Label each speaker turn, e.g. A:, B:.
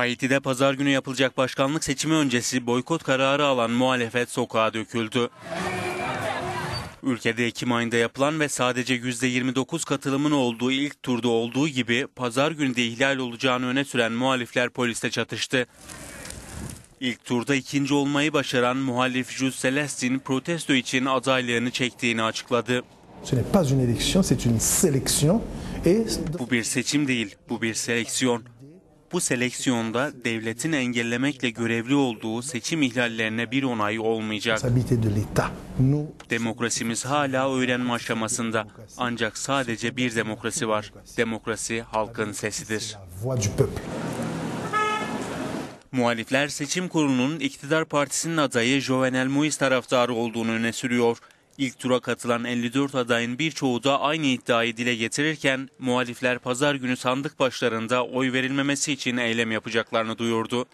A: Haiti'de pazar günü yapılacak başkanlık seçimi öncesi boykot kararı alan muhalefet sokağa döküldü. Ülkede Ekim ayında yapılan ve sadece %29 katılımın olduğu ilk turda olduğu gibi pazar günü de ihlal olacağını öne süren muhalifler poliste çatıştı. İlk turda ikinci olmayı başaran muhalif Jules Celestin protesto için adaylığını çektiğini açıkladı. Bu bir seçim değil, bu bir seleksiyon. Bu seleksiyonda devletin engellemekle görevli olduğu seçim ihlallerine bir onay olmayacak. Demokrasimiz hala öğrenme aşamasında. Ancak sadece bir demokrasi var. Demokrasi halkın sesidir. Muhalifler seçim kurulunun iktidar partisinin adayı Jovenel Moïse taraftarı olduğunu öne sürüyor. İlk tura katılan 54 adayın birçoğu da aynı iddiayı dile getirirken muhalifler pazar günü sandık başlarında oy verilmemesi için eylem yapacaklarını duyurdu.